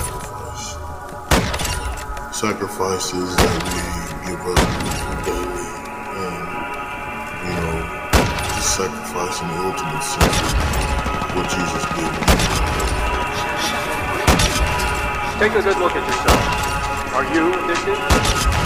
sacrifice. Sacrifices that we give up daily. And, you know, just sacrificing the ultimate sense what Jesus did. Take a good look at yourself. Are you addicted?